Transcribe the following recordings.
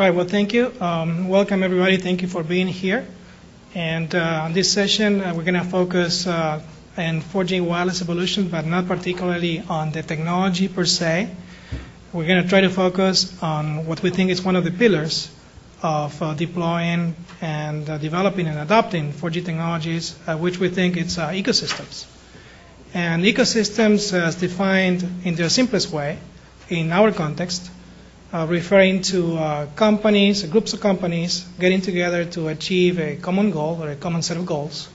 All right, well, thank you. Um, welcome, everybody. Thank you for being here. And uh, on this session, uh, we're going to focus uh, on 4G wireless evolution, but not particularly on the technology per se. We're going to try to focus on what we think is one of the pillars of uh, deploying and uh, developing and adopting 4G technologies, uh, which we think it's ecosystems. And ecosystems, as defined in their simplest way, in our context, uh, referring to uh, companies, groups of companies getting together to achieve a common goal or a common set of goals.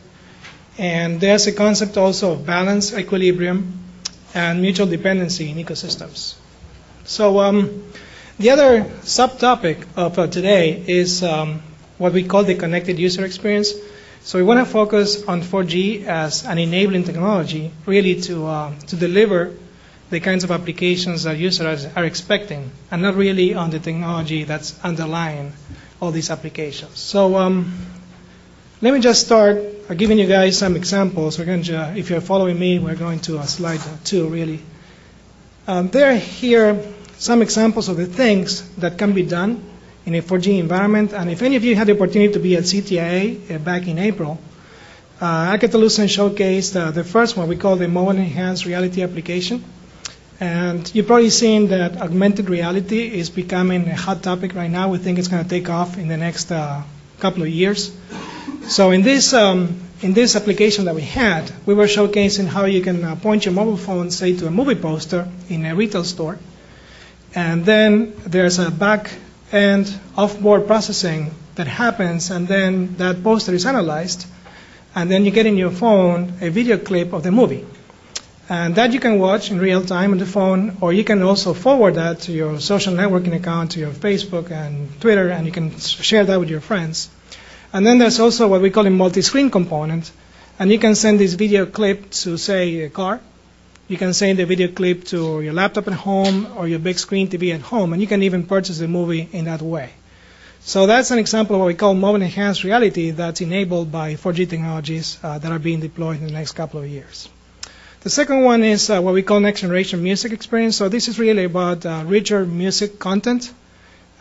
And there's a concept also of balance, equilibrium, and mutual dependency in ecosystems. So um, the other subtopic of uh, today is um, what we call the connected user experience. So we want to focus on 4G as an enabling technology, really to uh, to deliver the kinds of applications that users are expecting, and not really on the technology that's underlying all these applications. So um, let me just start uh, giving you guys some examples. We're going to, if you're following me, we're going to slide two, really. Um, there are here some examples of the things that can be done in a 4G environment. And if any of you had the opportunity to be at CTIA uh, back in April, uh, Alcatel-Lucent showcased uh, the first one we call the mobile enhanced reality application. And you've probably seen that augmented reality is becoming a hot topic right now. We think it's going to take off in the next uh, couple of years. So in this um, in this application that we had, we were showcasing how you can uh, point your mobile phone, say, to a movie poster in a retail store, and then there's a back end off-board processing that happens, and then that poster is analyzed, and then you get in your phone a video clip of the movie. And that you can watch in real time on the phone, or you can also forward that to your social networking account, to your Facebook and Twitter, and you can share that with your friends. And then there's also what we call a multi-screen component, and you can send this video clip to, say, a car, you can send the video clip to your laptop at home or your big screen TV at home, and you can even purchase the movie in that way. So that's an example of what we call mobile enhanced reality that's enabled by 4G technologies uh, that are being deployed in the next couple of years. The second one is uh, what we call next generation music experience. So this is really about uh, richer music content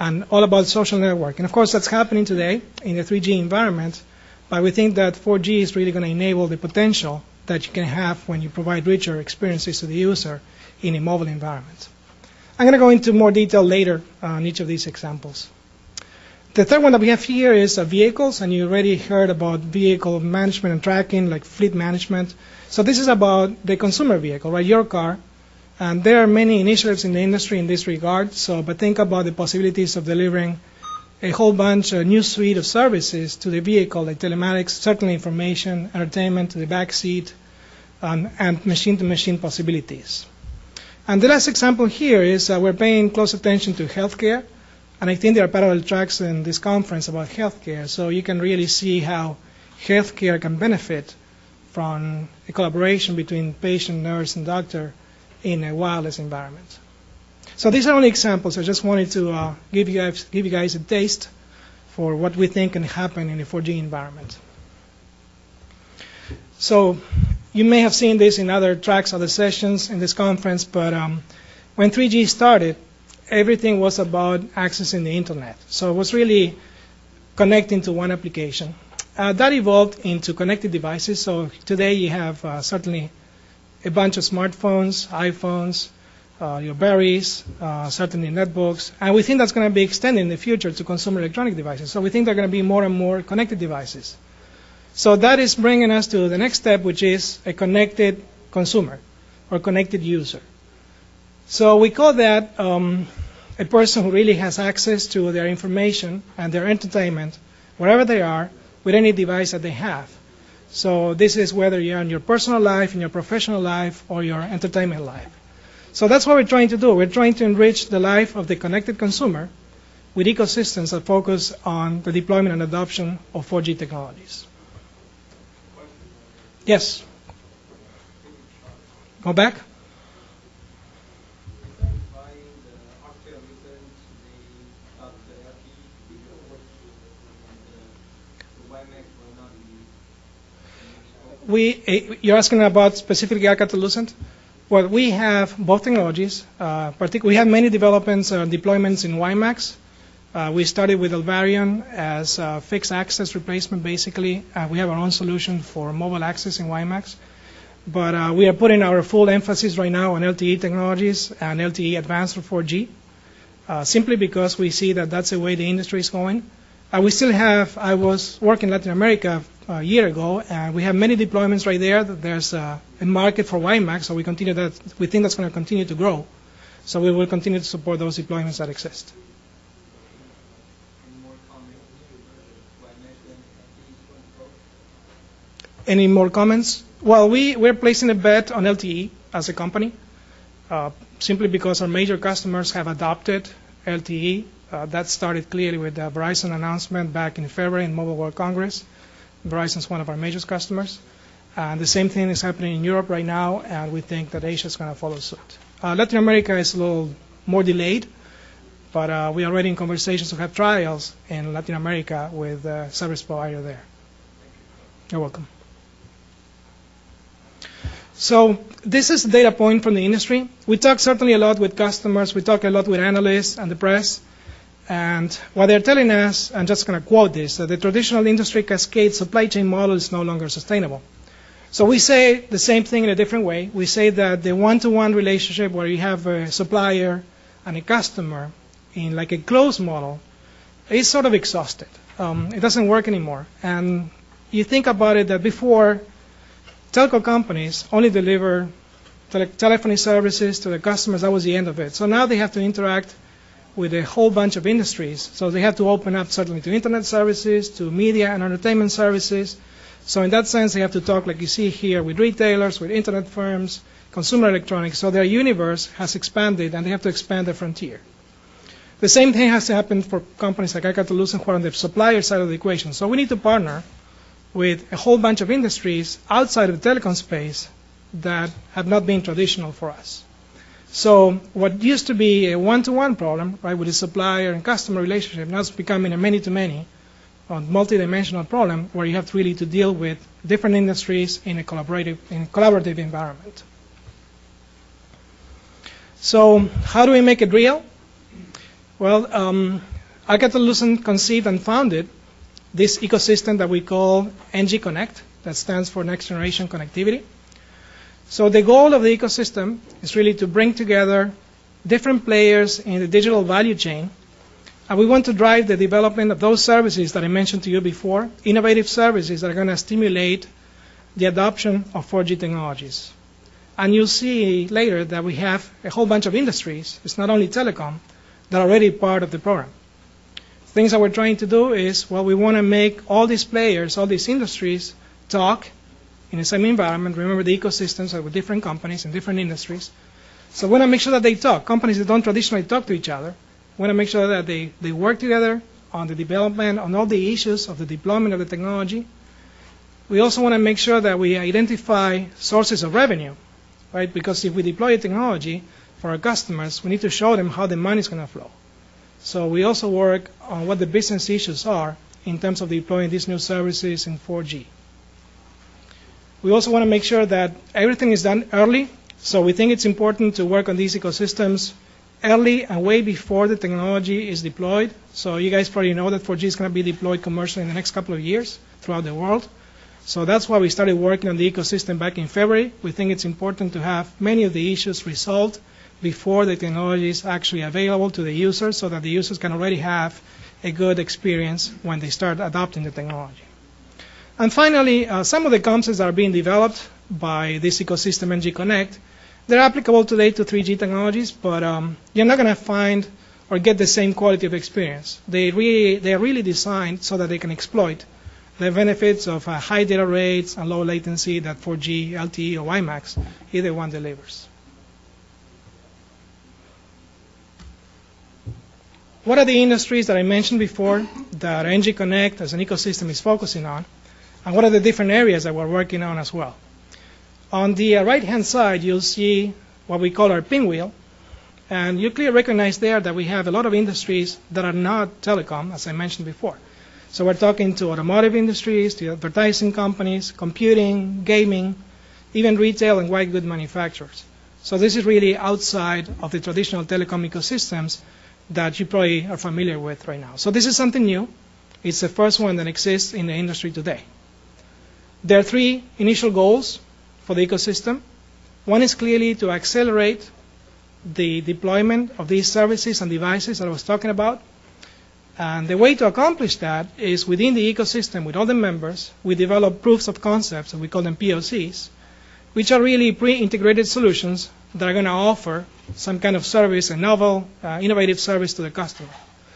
and all about social network. And of course, that's happening today in the 3G environment, but we think that 4G is really going to enable the potential that you can have when you provide richer experiences to the user in a mobile environment. I'm going to go into more detail later on each of these examples. The third one that we have here is uh, vehicles, and you already heard about vehicle management and tracking, like fleet management. So this is about the consumer vehicle, right? Your car. And there are many initiatives in the industry in this regard. So, but think about the possibilities of delivering a whole bunch, a new suite of services to the vehicle, like telematics, certainly information, entertainment to the back seat, um, and machine-to-machine possibilities. And the last example here is uh, we're paying close attention to healthcare, and I think there are parallel tracks in this conference about healthcare, so you can really see how healthcare can benefit from a collaboration between patient, nurse, and doctor in a wireless environment. So these are only examples. I just wanted to uh, give, you guys, give you guys a taste for what we think can happen in a 4G environment. So you may have seen this in other tracks, other sessions in this conference, but um, when 3G started, everything was about accessing the internet. So it was really connecting to one application. Uh, that evolved into connected devices. So today you have uh, certainly a bunch of smartphones, iPhones, uh, your berries, uh, certainly netbooks, and we think that's going to be extended in the future to consumer electronic devices. So we think there are going to be more and more connected devices. So that is bringing us to the next step, which is a connected consumer or connected user. So we call that um, a person who really has access to their information and their entertainment wherever they are with any device that they have. So this is whether you're in your personal life, in your professional life, or your entertainment life. So that's what we're trying to do. We're trying to enrich the life of the connected consumer with ecosystems that focus on the deployment and adoption of 4G technologies. Yes? Go back? We, eh, you're asking about specifically Alcatel-Lucent? Well, we have both technologies. Uh, we have many developments, uh, deployments in WiMAX, Uh, we started with Alvarion as a fixed access replacement, basically. Uh, we have our own solution for mobile access in WiMAX. But uh, we are putting our full emphasis right now on LTE technologies and LTE advanced for 4G, uh, simply because we see that that's the way the industry is going. Uh, we still have, I was working in Latin America a year ago, and we have many deployments right there. There's a, a market for WiMAX, so we continue that. We think that's going to continue to grow. So we will continue to support those deployments that exist. Any more comments? Well, we, we're placing a bet on LTE as a company, uh, simply because our major customers have adopted LTE. Uh, that started clearly with the Verizon announcement back in February in Mobile World Congress. Verizon is one of our major customers. And the same thing is happening in Europe right now, and we think that Asia is going to follow suit. Uh, Latin America is a little more delayed, but uh, we are already in conversations to have trials in Latin America with uh, service provider there. You're welcome. So this is a data point from the industry. We talk certainly a lot with customers. We talk a lot with analysts and the press. And what they're telling us, I'm just going to quote this, that the traditional industry cascade supply chain model is no longer sustainable. So we say the same thing in a different way. We say that the one-to-one relationship where you have a supplier and a customer in like a closed model is sort of exhausted. Um, it doesn't work anymore. And you think about it that before telco companies only deliver tele- telephony services to the customers. That was the end of it. So now they have to interact with a whole bunch of industries. So they have to open up certainly to internet services, to media and entertainment services. So in that sense, they have to talk, like you see here, with retailers, with internet firms, consumer electronics. So their universe has expanded, and they have to expand their frontier. The same thing has to happen for companies like Alcatel-Lucent who are on the supplier side of the equation. So we need to partner with a whole bunch of industries outside of the telecom space that have not been traditional for us. So what used to be a one-to-one problem, right, with the supplier and customer relationship, now it's becoming a many-to-many, or multi-dimensional problem where you have to really to deal with different industries in a collaborative, in a collaborative environment. So how do we make it real? Well, um, Alcatel-Lucent conceived and founded this ecosystem that we call NG Connect, that stands for Next Generation Connectivity. So the goal of the ecosystem is really to bring together different players in the digital value chain, and we want to drive the development of those services that I mentioned to you before, innovative services that are going to stimulate the adoption of 4G technologies. And you'll see later that we have a whole bunch of industries, it's not only telecom, that are already part of the program things that we're trying to do is, well, we want to make all these players, all these industries talk in the same environment. Remember, the ecosystems are with different companies in different industries. So we want to make sure that they talk. Companies that don't traditionally talk to each other, we want to make sure that they, they work together on the development, on all the issues of the deployment of the technology. We also want to make sure that we identify sources of revenue, right? Because if we deploy a technology for our customers, we need to show them how the money is going to flow. So we also work on what the business issues are in terms of deploying these new services in 4G. We also want to make sure that everything is done early. So we think it's important to work on these ecosystems early and way before the technology is deployed. So you guys probably know that 4G is going to be deployed commercially in the next couple of years throughout the world. So that's why we started working on the ecosystem back in February. We think it's important to have many of the issues resolved before the technology is actually available to the users so that the users can already have a good experience when they start adopting the technology. And finally, uh, some of the concepts that are being developed by this ecosystem NG Connect, they're applicable today to 3G technologies, but um, you're not going to find or get the same quality of experience. They really, they are really designed so that they can exploit the benefits of uh, high data rates and low latency that 4G, LTE, or WiMAX either one delivers. What are the industries that I mentioned before that NG Connect as an ecosystem is focusing on? And what are the different areas that we're working on as well? On the uh, right-hand side, you'll see what we call our pinwheel. And you clearly recognize there that we have a lot of industries that are not telecom, as I mentioned before. So we're talking to automotive industries, to advertising companies, computing, gaming, even retail and white good manufacturers. So this is really outside of the traditional telecom ecosystems that you probably are familiar with right now. So this is something new. It's the first one that exists in the industry today. There are three initial goals for the ecosystem. One is clearly to accelerate the deployment of these services and devices that I was talking about. And the way to accomplish that is within the ecosystem, with all the members, we develop proofs of concepts, and we call them POCs, which are really pre-integrated solutions that are going to offer some kind of service, a novel, uh, innovative service to the customer.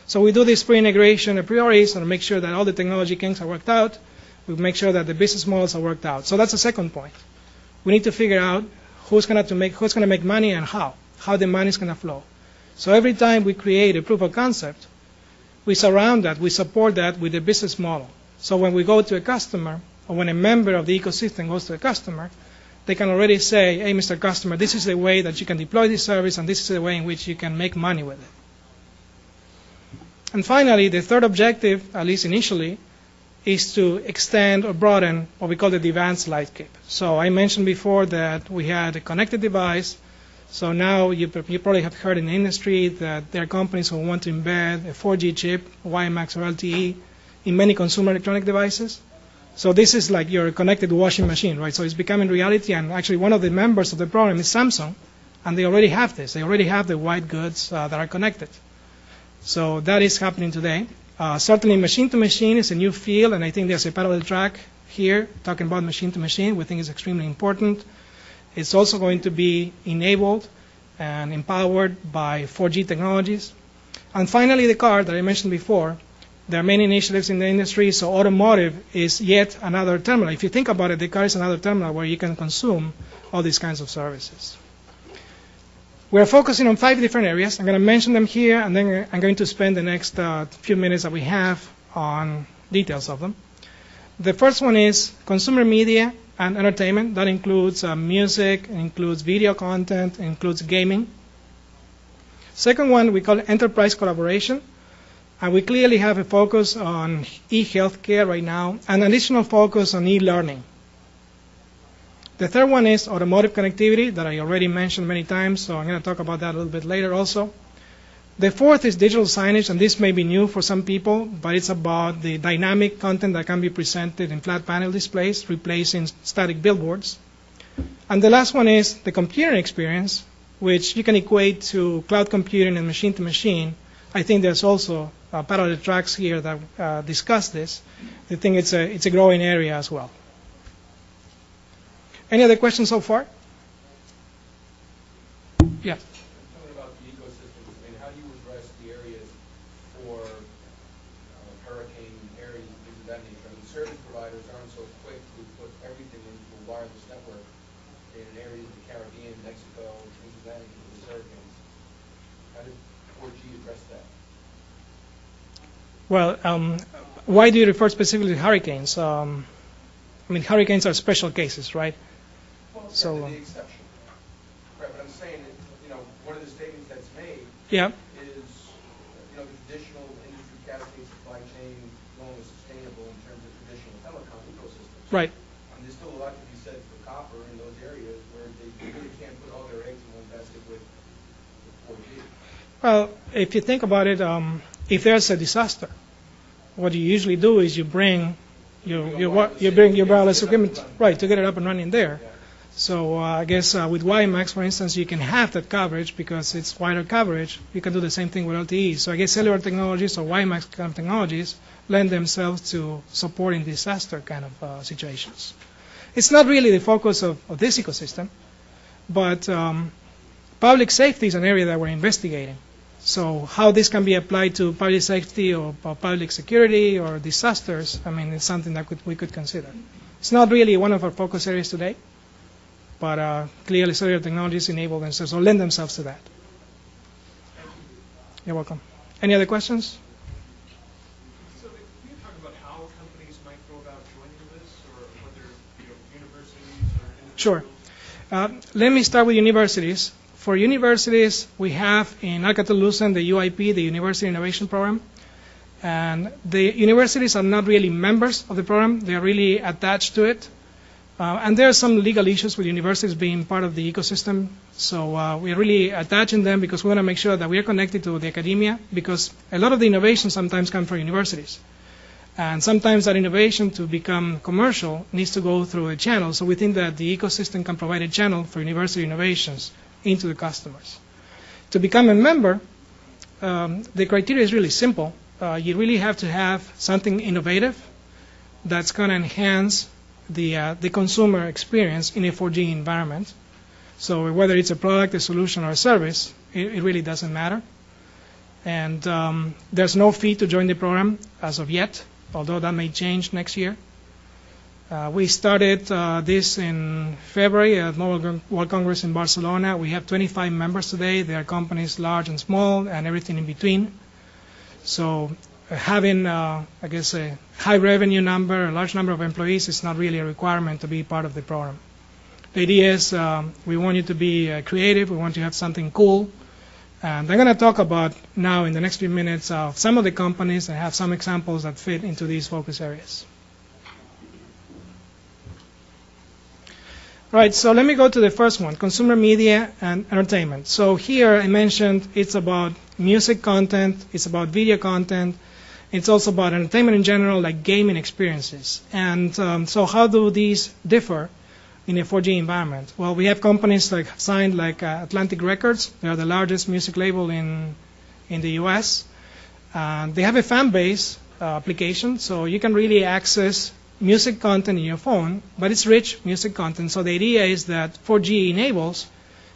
So we do this pre-integration a priori, so to make sure that all the technology kinks are worked out. We make sure that the business models are worked out. So that's the second point. We need to figure out who's going to make who's going to make money and how, how the money is going to flow. So every time we create a proof of concept, we surround that, we support that with a business model. So when we go to a customer, or when a member of the ecosystem goes to a customer, they can already say, hey, Mr. Customer, this is the way that you can deploy this service, and this is the way in which you can make money with it. And finally, the third objective, at least initially, is to extend or broaden what we call the light kit. So I mentioned before that we had a connected device. So now you, you probably have heard in the industry that there are companies who want to embed a 4G chip, WiMAX or LTE, in many consumer electronic devices. So this is like your connected washing machine, right? So it's becoming reality, and actually one of the members of the program is Samsung, and they already have this. They already have the white goods uh, that are connected. So that is happening today. Uh, certainly, machine to machine is a new field, and I think there's a parallel track here talking about machine to machine. We think it's extremely important. It's also going to be enabled and empowered by 4G technologies. And finally, the car that I mentioned before. There are many initiatives in the industry, so automotive is yet another terminal. If you think about it, the car is another terminal where you can consume all these kinds of services. We are focusing on five different areas. I'm going to mention them here, and then I'm going to spend the next uh, few minutes that we have on details of them. The first one is consumer media and entertainment. That includes uh, music, includes video content, includes gaming. Second one we call enterprise collaboration. And we clearly have a focus on e-healthcare right now, and additional focus on e-learning. The third one is automotive connectivity that I already mentioned many times, so I'm going to talk about that a little bit later also. The fourth is digital signage, and this may be new for some people, but it's about the dynamic content that can be presented in flat panel displays, replacing static billboards. And the last one is the computing experience, which you can equate to cloud computing and machine to machine. I think there's also uh, parallel tracks here that uh, discuss this. I think it's a, it's a growing area as well. Any other questions so far? Yeah. Talking about the ecosystems, I mean, how do you address the areas for uh, hurricane areas and things of that nature? I mean, service providers aren't so quick to put everything into a wireless network in areas of the Caribbean, Mexico, things of that nature with hurricanes. How did 4G address that? Well, um, why do you refer specifically to hurricanes? Um, I mean, hurricanes are special cases, right? So, the exception. Right, but I'm saying that, you know, one of the statements that's made Yeah. is, you know, the traditional industry cascade supply chain no longer sustainable in terms of traditional telecom ecosystems. Right. And there's still a lot to be said for copper in those areas where they really can't put all their eggs in one basket with, with 4G. Well, if you think about it, um, if there's a disaster, what you usually do is you bring your, your, wireless you bring your wireless to get it up and equipment, right, to get it up and running there. Yeah. So uh, I guess uh, with WiMAX, for instance, you can have that coverage because it's wider coverage. You can do the same thing with LTE. So I guess cellular technologies or WiMAX kind of technologies lend themselves to supporting disaster kind of uh, situations. It's not really the focus of, of this ecosystem, but um, public safety is an area that we're investigating. So how this can be applied to public safety or, or public security or disasters, I mean, it's something that could, we could consider. It's not really one of our focus areas today, but uh, clearly cellular technologies enable themselves or lend themselves to that. You're welcome. Any other questions? So can you talk about how companies might go about joining this, or whether, you know, universities or? Sure. Uh, let me start with universities. For universities, we have in Alcatel-Lucent the UIP, the University Innovation Program, and the universities are not really members of the program; they are really attached to it. Uh, and there are some legal issues with universities being part of the ecosystem. So uh, we're really attaching them because we want to make sure that we are connected to the academia because a lot of the innovation sometimes comes from universities. And sometimes that innovation to become commercial needs to go through a channel. So we think that the ecosystem can provide a channel for university innovations into the customers. To become a member, um, the criteria is really simple. Uh, you really have to have something innovative that's going to enhance the, uh, the consumer experience in a 4G environment. So whether it's a product, a solution, or a service, it, it really doesn't matter. And um, there's no fee to join the program as of yet, although that may change next year. Uh, we started uh, this in February at Mobile World Congress in Barcelona. We have 25 members today. There are companies large and small and everything in between. So having, uh, I guess, a high revenue number, a large number of employees is not really a requirement to be part of the program. The idea is um, we want you to be uh, creative. We want you to have something cool. And I'm going to talk about now in the next few minutes of some of the companies and have some examples that fit into these focus areas. Right, so let me go to the first one, consumer media and entertainment. So here I mentioned it's about music content, it's about video content, it's also about entertainment in general, like gaming experiences. And um, so, how do these differ in a 4G environment? Well, we have companies like signed like uh, Atlantic Records. They are the largest music label in in the U.S. Uh, they have a fan base uh, application, so you can really access music content in your phone, but it's rich music content. So the idea is that 4G enables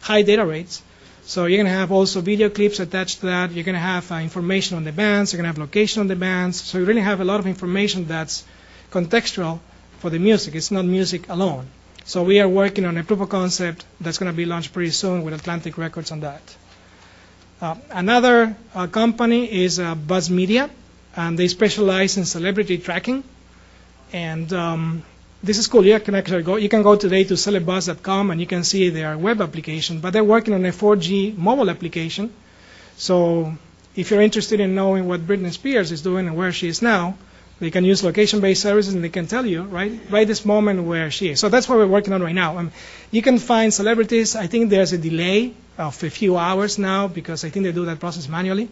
high data rates so you're going to have also video clips attached to that. You're going to have uh, information on the bands. You're going to have location on the bands. So you really have a lot of information that's contextual for the music. It's not music alone. So we are working on a proof of concept that's going to be launched pretty soon with Atlantic Records on that. Uh, another uh, company is uh, Buzz Media, and they specialize in celebrity tracking. And um, this is cool. You can actually go. You can go today to celebuzz.com and you can see their web application. But they're working on a 4G mobile application. So if you're interested in knowing what Britney Spears is doing and where she is now, they can use location-based services and they can tell you right right this moment where she is. So that's what we're working on right now. Um, you can find celebrities. I think there's a delay of a few hours now because I think they do that process manually.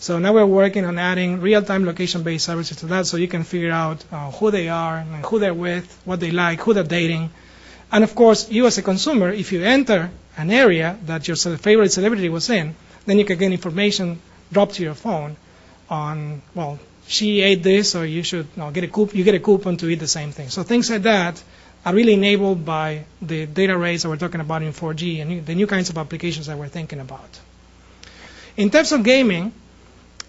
So now we're working on adding real-time location-based services to that so you can figure out uh, who they are and who they're with, what they like, who they're dating. And of course, you as a consumer, if you enter an area that your favorite celebrity was in, then you can get information dropped to your phone on, well, she ate this, or you should you know, get a coupon, you get a coupon to eat the same thing. So things like that are really enabled by the data rates that we're talking about in 4G and the new kinds of applications that we're thinking about. In terms of gaming,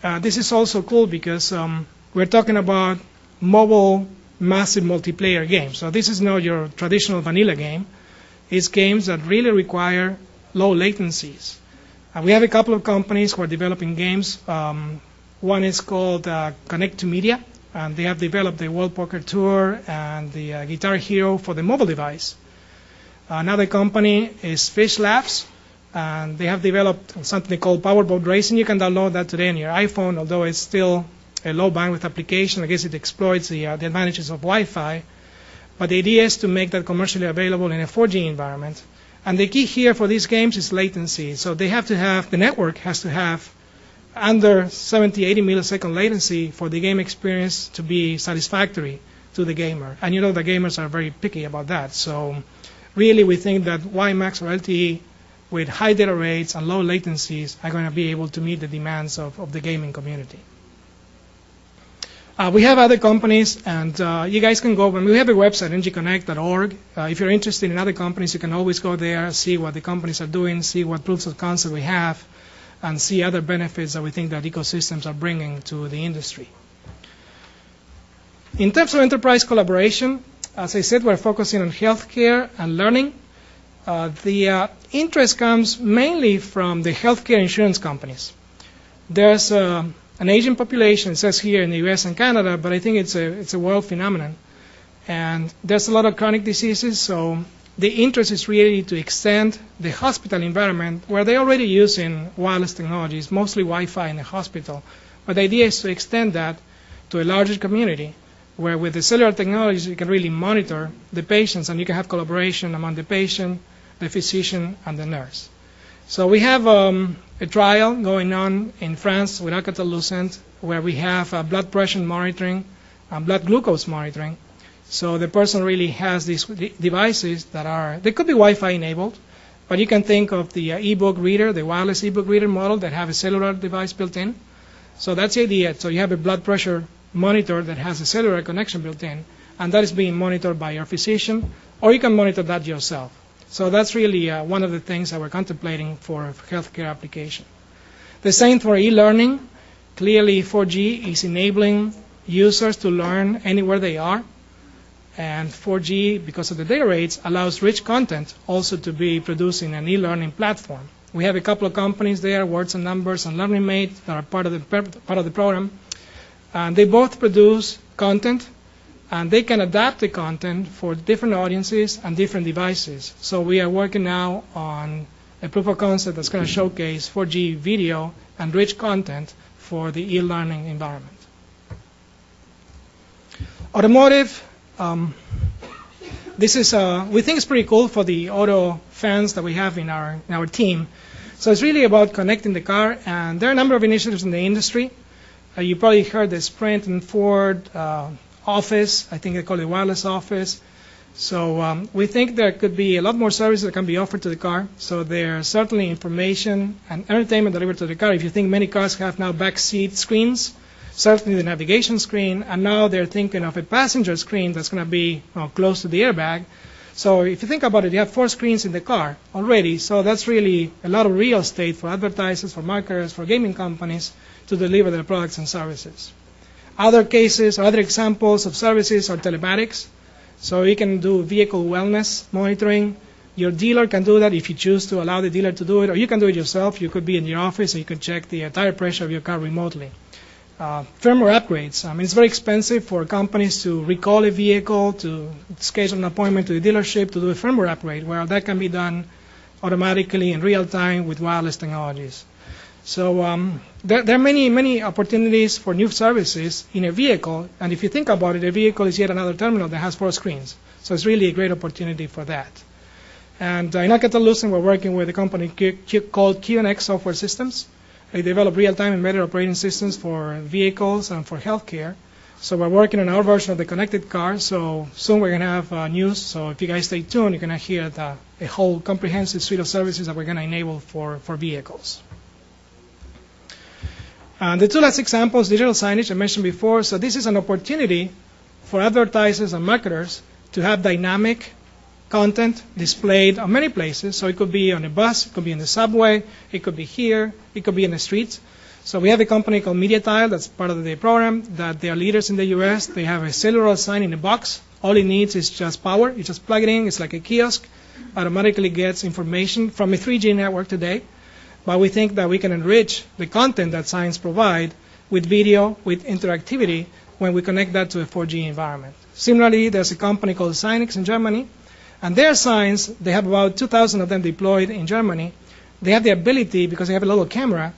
uh, this is also cool because um, we're talking about mobile massive multiplayer games. So this is not your traditional vanilla game. It's games that really require low latencies. Uh, we have a couple of companies who are developing games. Um, one is called uh, Connect2Media, and they have developed the World Poker Tour and the uh, Guitar Hero for the mobile device. Another company is Fish Labs, and they have developed something called Powerboat Racing. You can download that today on your iPhone, although it's still a low bandwidth application. I guess it exploits the, uh, the advantages of Wi-Fi. But the idea is to make that commercially available in a 4G environment. And the key here for these games is latency. So they have to have, the network has to have under 70, 80 millisecond latency for the game experience to be satisfactory to the gamer. And you know the gamers are very picky about that. So really we think that WiMAX or LTE with high data rates and low latencies are going to be able to meet the demands of, of the gaming community. Uh, we have other companies, and uh, you guys can go. We have a website, ngconnect.org. Uh, if you're interested in other companies, you can always go there, see what the companies are doing, see what proofs of concept we have, and see other benefits that we think that ecosystems are bringing to the industry. In terms of enterprise collaboration, as I said, we're focusing on healthcare and learning. Uh, the uh, interest comes mainly from the healthcare insurance companies. There's uh, an aging population, it says here in the US and Canada, but I think it's a, it's a world phenomenon. And there's a lot of chronic diseases, so the interest is really to extend the hospital environment where they're already using wireless technologies, mostly Wi Fi in the hospital. But the idea is to extend that to a larger community where with the cellular technology you can really monitor the patients and you can have collaboration among the patient, the physician, and the nurse. So we have um, a trial going on in France with Alcatel-Lucent where we have uh, blood pressure monitoring and blood glucose monitoring. So the person really has these devices that are, they could be Wi-Fi enabled, but you can think of the uh, e-book reader, the wireless e-book reader model that have a cellular device built in. So that's the idea. So you have a blood pressure monitor that has a cellular connection built in, and that is being monitored by your physician, or you can monitor that yourself. So that's really uh, one of the things that we're contemplating for healthcare application. The same for e-learning. Clearly, 4G is enabling users to learn anywhere they are. And 4G, because of the data rates, allows rich content also to be produced in an e-learning platform. We have a couple of companies there, Words and Numbers and LearningMate, that are part of the, part of the program. And they both produce content, and they can adapt the content for different audiences and different devices. So we are working now on a proof of concept that's going to showcase 4G video and rich content for the e-learning environment. Automotive, um, this is uh, we think it's pretty cool for the auto fans that we have in our in our team. So it's really about connecting the car, and there are a number of initiatives in the industry. Uh, you probably heard the Sprint and Ford uh, Office. I think they call it wireless office. So um, we think there could be a lot more services that can be offered to the car. So there's certainly information and entertainment delivered to the car. If you think many cars have now back seat screens, certainly the navigation screen, and now they're thinking of a passenger screen that's going to be close to the airbag. So if you think about it, you have four screens in the car already. So that's really a lot of real estate for advertisers, for marketers, for gaming companies to deliver their products and services. Other cases, other examples of services are telematics. So you can do vehicle wellness monitoring. Your dealer can do that if you choose to allow the dealer to do it, or you can do it yourself. You could be in your office and you can check the tire pressure of your car remotely. Uh, firmware upgrades. I mean, it's very expensive for companies to recall a vehicle, to schedule an appointment to the dealership to do a firmware upgrade, Well, that can be done automatically in real time with wireless technologies. So um, there, there, are many, many opportunities for new services in a vehicle. And if you think about it, a vehicle is yet another terminal that has four screens. So it's really a great opportunity for that. And uh, in Alcatel-Lucent, we're working with a company called QNX Software Systems. They develop real-time embedded operating systems for vehicles and for healthcare. So we're working on our version of the connected car. So soon we're going to have uh, news. So if you guys stay tuned, you're going to hear the, a whole comprehensive suite of services that we're going to enable for, for vehicles. And the two last examples, digital signage I mentioned before. So this is an opportunity for advertisers and marketers to have dynamic content displayed on many places. So it could be on a bus, it could be in the subway, it could be here, it could be in the streets. So we have a company called MediaTile that's part of the program that they are leaders in the US. They have a cellular sign in a box. All it needs is just power. You just plug it in. It's like a kiosk. Automatically gets information from a 3G network today. But we think that we can enrich the content that signs provide with video, with interactivity, when we connect that to a 4G environment. Similarly, there's a company called Signix in Germany and their signs, they have about 2,000 of them deployed in Germany. They have the ability, because they have a little camera,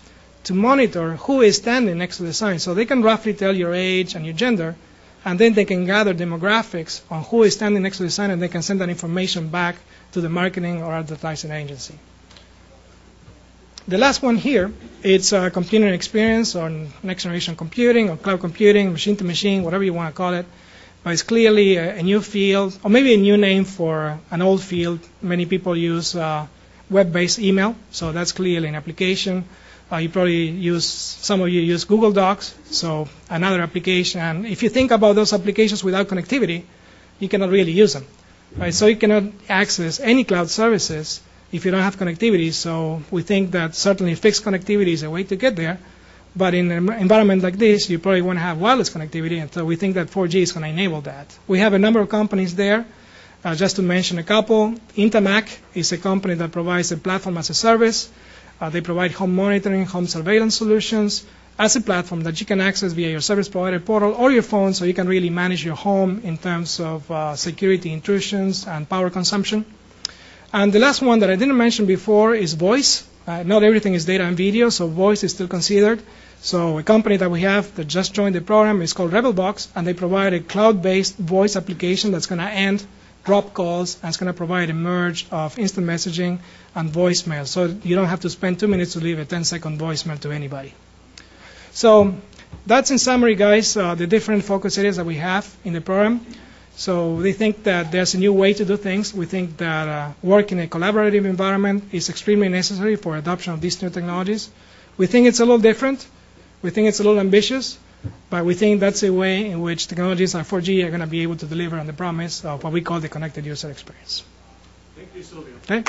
to monitor who is standing next to the sign. So they can roughly tell your age and your gender, and then they can gather demographics on who is standing next to the sign, and they can send that information back to the marketing or advertising agency. The last one here, it's a computing experience on next generation computing or cloud computing, machine to machine, whatever you want to call it. But it's clearly a, a, new field, or maybe a new name for an old field. Many people use uh, web-based email, so that's clearly an application. Uh, you probably use, some of you use Google Docs, so another application. And if you think about those applications without connectivity, you cannot really use them. Right? So you cannot access any cloud services if you don't have connectivity. So we think that certainly fixed connectivity is a way to get there. But in an environment like this, you probably want to have wireless connectivity, and so we think that 4G is going to enable that. We have a number of companies there. Uh, just to mention a couple, Intamac is a company that provides a platform as a service. Uh, they provide home monitoring, home surveillance solutions as a platform that you can access via your service provider portal or your phone so you can really manage your home in terms of uh, security intrusions and power consumption. And the last one that I didn't mention before is voice. Uh, not everything is data and video, so voice is still considered. So a company that we have that just joined the program is called Rebelbox, and they provide a cloud-based voice application that's going to end drop calls and it's going to provide a merge of instant messaging and voicemail. So you don't have to spend two minutes to leave a 10-second voicemail to anybody. So that's in summary, guys, uh, the different focus areas that we have in the program. So we think that there's a new way to do things. We think that uh, work in a collaborative environment is extremely necessary for adoption of these new technologies. We think it's a little different. We think it's a little ambitious, but we think that's a way in which technologies like 4G are going to be able to deliver on the promise of what we call the connected user experience. Thank you, Silvio. Okay?